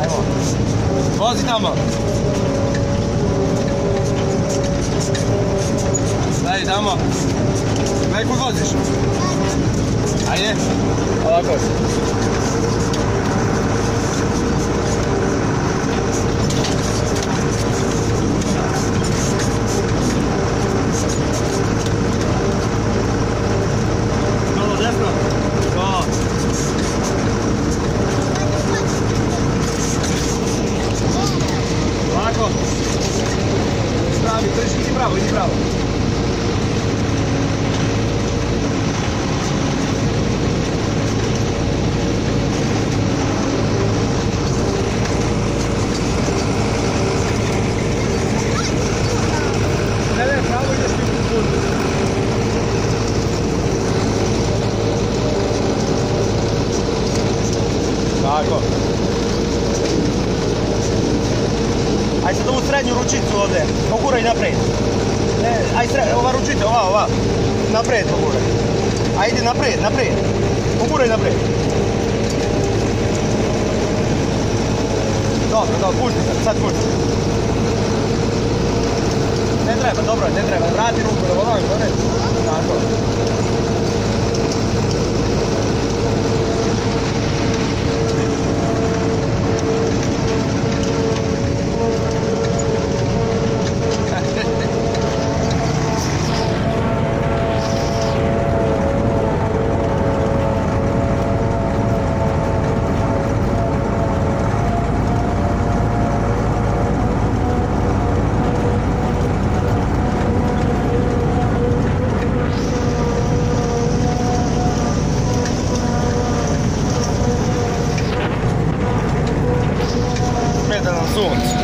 Ajmo. Vozi tamo. Daj, tamo. Daj kud voziš. Ajde. Ovako. Pravi, trži, idi pravo, idi pravo. Ne, ne, ovu srednju ručicu ovdje, poguraj naprijed. Ne, aj sred, ova ručica, ova, ova. Naprijed poguraj. Ajde naprijed, naprijed. Poguraj naprijed. Dobro, dobro, pušti sad, sad pušti. Ne treba, dobro, ne treba. Vrati ruku volan, gore. Tako. gesund.